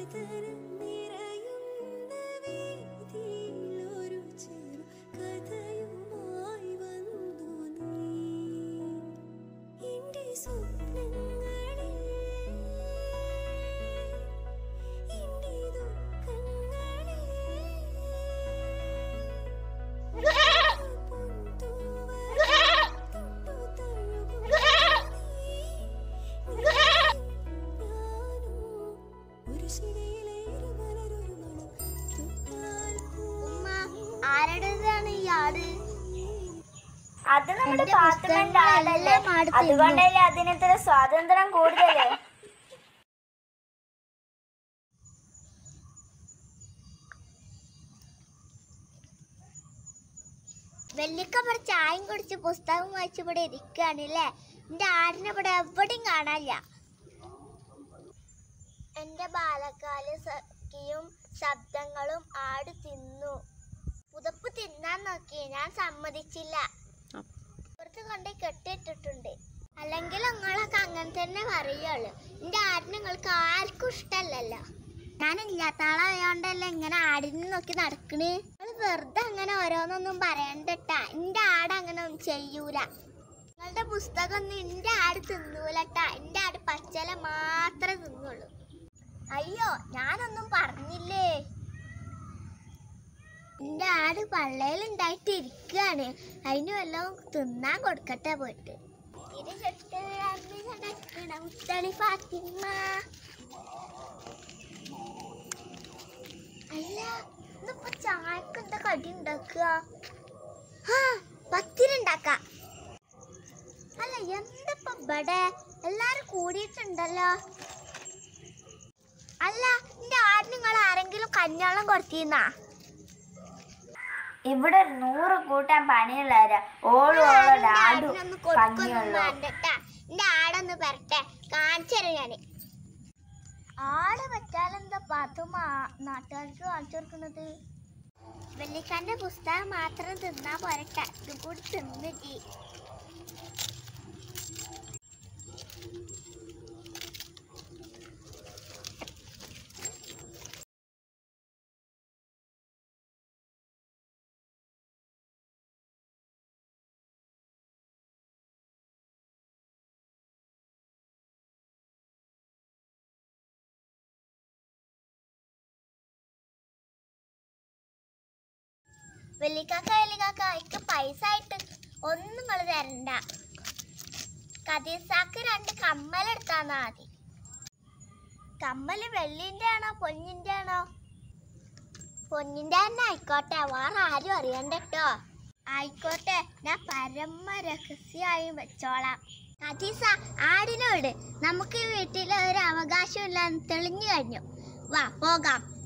സാഗരം നിറയുന്ന ചെറു കഥയുമായി വന്നു നീ. എന്റെ സ്വപ്നങ്ങൾ see അത് നമ്മുടെ പാത്തുമ്മന്റെ തിന്നു. അതുകൊണ്ടല്ലേ അതിന് ഇത്ര സ്വാതന്ത്ര്യം കൂടുതൽ? വെള്ളിക്ക പറ ചായയും കുടിച്ച് പുസ്തകം വായിച്ച് ഇവിടെ ഇരിക്കുകയാണല്ലേ എന്റെ ആടിനെ ഇവിടെ എവിടെയും കാണാനില്ല. എന്റെ ബാലക്കാല സഖിയും ശബ്ദങ്ങളും ആട് തിന്നു. പുതപ്പ് തിന്നാൻ നോക്കി ഞാൻ സമ്മതിച്ചില്ല. കെട്ടിയിട്ടിട്ടുണ്ട് അല്ലെങ്കിൽ നിങ്ങളൊക്കെ അങ്ങനെ തന്നെ പറയുള്ളൂ. എന്റെ ആടിനെ നിങ്ങൾക്ക് ആർക്കും ഇഷ്ടമല്ലല്ലോ. ഞാനില്ലാത്ത ആളായോണ്ടല്ലേ ഇങ്ങനെ ആടിനെ നോക്കി നടക്കണ്? നിങ്ങൾ വെറുതെ അങ്ങനെ ഓരോന്നൊന്നും പറയണ്ടട്ടാ. എന്റെ ആട് അങ്ങനെ ഒന്നും ചെയ്യൂല. നിങ്ങളുടെ പുസ്തകം ഒന്നും എന്റെ ആട് തിന്നൂലട്ടാ. എന്റെ ആട് പച്ചല മാത്രമേ തിന്നുള്ളൂ. അയ്യോ ഞാനൊന്നും പറഞ്ഞില്ലേ? എന്റെ ആട് പള്ളയിൽ ഉണ്ടായിട്ട് ഇരിക്കുകയാണ് അതിന് വല്ലതും തിന്നാൻ കൊടുക്കട്ടെ പോയിട്ട്. അല്ല ഇന്നിപ്പോ ചായക്ക് എന്താ കടി ഉണ്ടാക്കുക ആ പത്തിരി ഉണ്ടാക്ക അല്ല എന്തപ്പോ ഇവിടെ എല്ലാരും കൂടിയിട്ടുണ്ടല്ലോ. അല്ല എന്റെ ആടിന് നിങ്ങൾ ആരെങ്കിലും കഞ്ഞാളം കൊടുത്തിരുന്നാ? ഇവിടെ നൂറ് കൂട്ടാൻ പണിയുള്ളവരാ ഓളും ഓളും ആടും കഞ്ഞിയുള്ളൂ എന്റെ ആടൊന്ന് പെരട്ടെ കാണിച്ചുതരാം ഞാൻ ആട് വെച്ചാലെന്താ പതും നാട്ടുകാർക്ക് കാണിച്ചു കൊടുക്കുന്നത്? വെള്ളിക്കാന്റെ പുസ്തകം മാത്രം തിന്നാ പോരട്ടെ. ഇത് കൂടി തിന്നിട്ട് വെള്ളിക്കാക്ക വെള്ളിക്കാക്ക എനിക്ക് പൈസ ആയിട്ട് ഒന്നും നിങ്ങൾ തരണ്ട. കദീസാക്ക് രണ്ട് കമ്മലെടുത്താന്നാ മതി. കമ്മൽ വെള്ളിന്റെ ആണോ പൊന്നിന്റെ ആണോ പൊന്നിന്റെ തന്നെ ആയിക്കോട്ടെ. വേറെ ആരും അറിയണ്ട കേട്ടോ ആയിക്കോട്ടെ. ഞാൻ പരമ രഹസ്യമായി വെച്ചോളാം. കദീസ ആടിനോട് നമുക്ക് ഈ വീട്ടിൽ ഒരു അവകാശമില്ല തെളിഞ്ഞു കഴിഞ്ഞു. വാ പോകാം.